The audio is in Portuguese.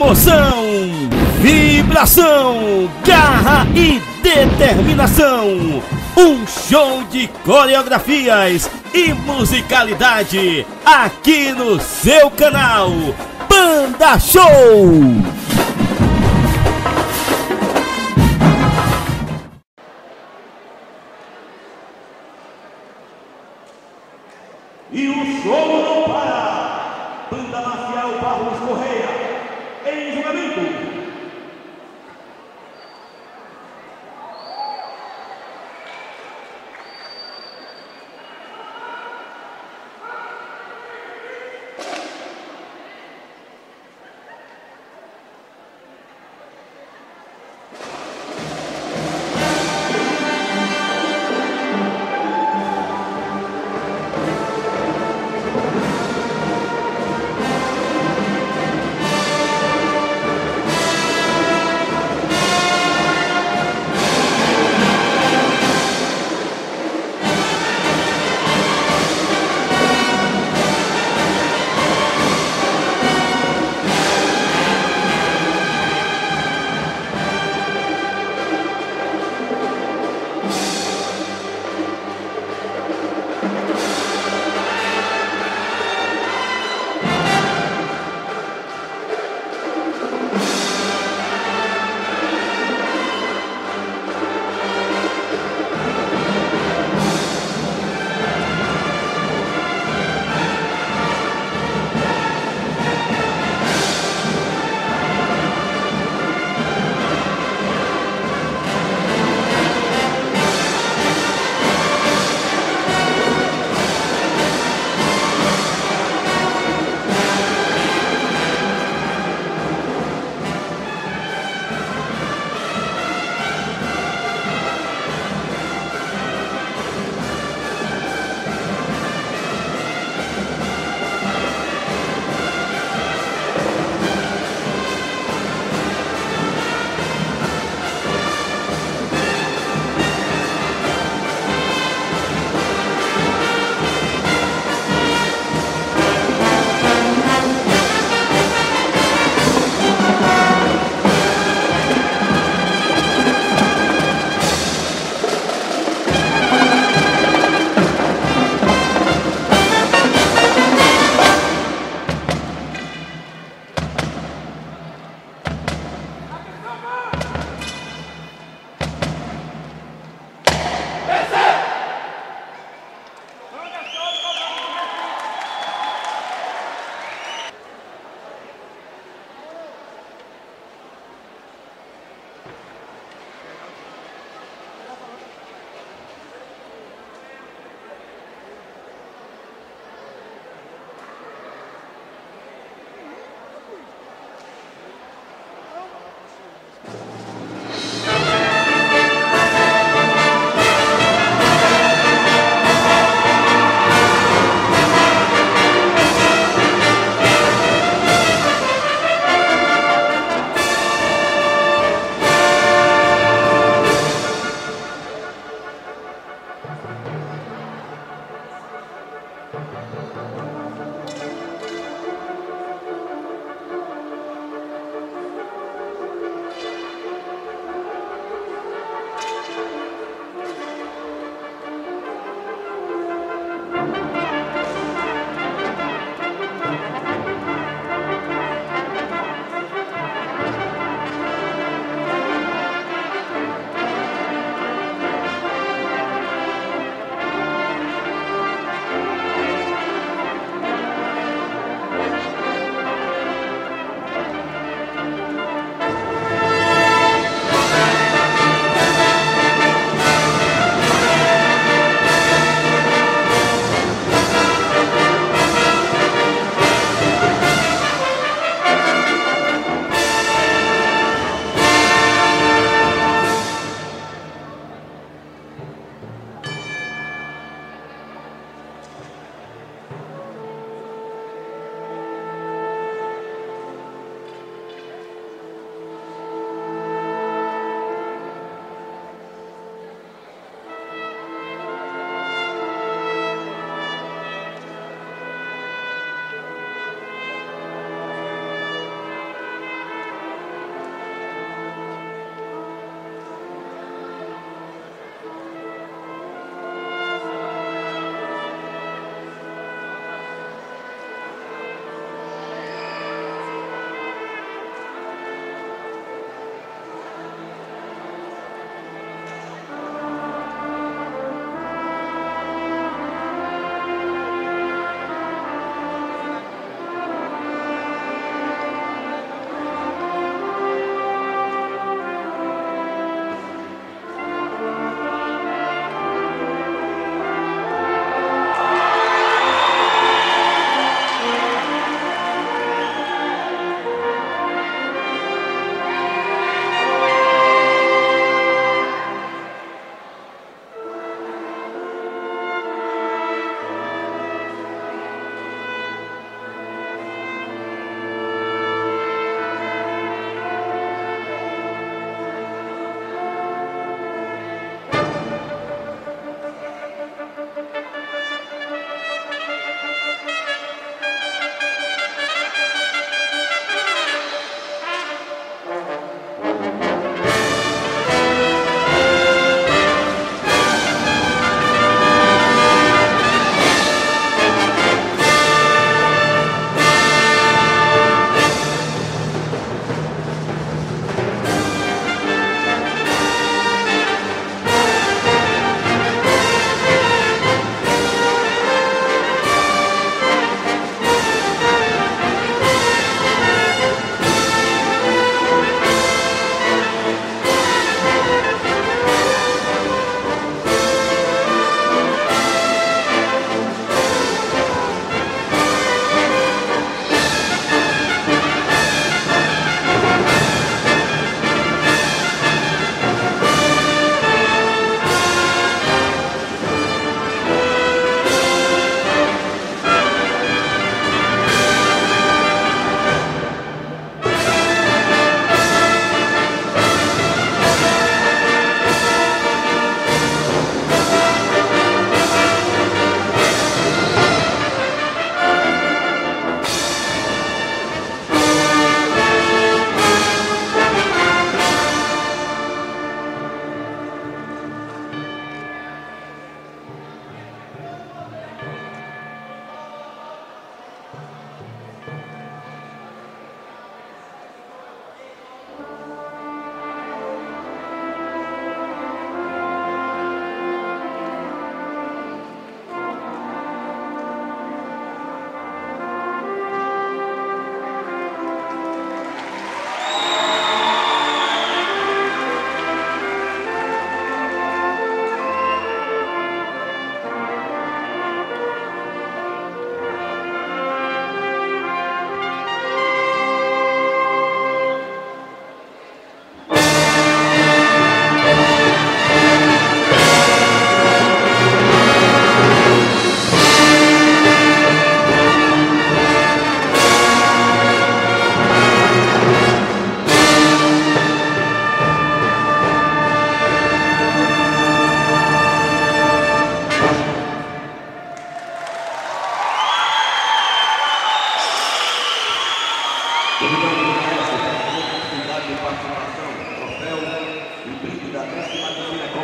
Emoção, vibração, garra e determinação. Um show de coreografias e musicalidade aqui no seu canal Banda Show. participação, troféu, o brinde da 13ª